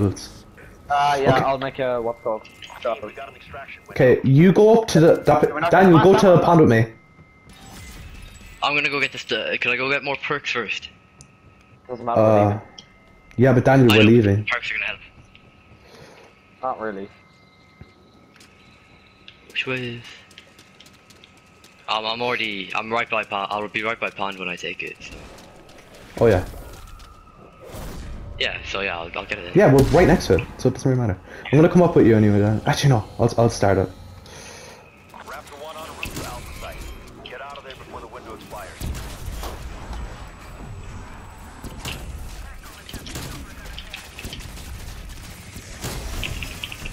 builds. Ah, yeah, Okay. I'll make a what's called. chopper. We got an extraction window. Okay, you go up to the. That, We're not- Daniel, go to the pond with me. I'm gonna go get this. Uh, can I go get more perks first? Doesn't matter. Uh, leave it. yeah, but Daniel, we're leaving. Perks are gonna help. Not really. Which way is? Um, I'm already. I'm right by pond. I'll be right by pond when I take it. So. Oh yeah, Yeah. So yeah, I'll, I'll get it. In. yeah, we're right next to it, so it doesn't really matter. I'm gonna come up with you anyway. Dan. Actually, no, I'll I'll start it. Raptor 1 en route to Alpha Site. Get out of there before the window expires.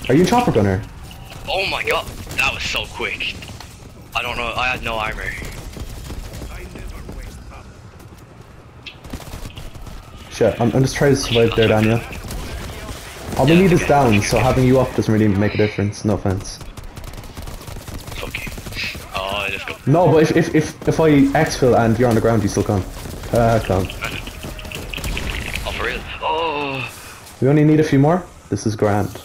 Are you in chopper gunner? Oh my god, that was so quick. I don't know. I had no armor. Shit, I'm, I'm just trying to survive there, Daniel. All we need is down, so having you up doesn't really make a difference. No offense. Oh, let's go. No, but if if if, if I exfil and you're on the ground, you still come. Uh, come. Oh, for real? Oh. We only need a few more. This is grand.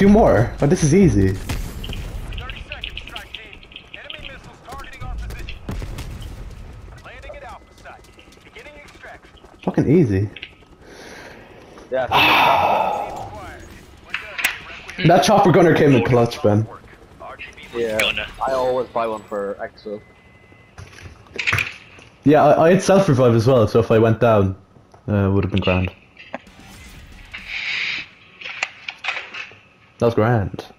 Two more. Oh, this is easy. 30 seconds, strike team. Enemy missiles targeting our position. Landing at Alpha Site. Beginning extraction. Fucking easy. Yeah, I think Acquired. We're done. That chopper gunner came in clutch, Ben. Work. RGB it's- yeah. I always buy one for Exo. Yeah, I, I had self revive as well, so if I went down, uh, would have been grand. That was grand.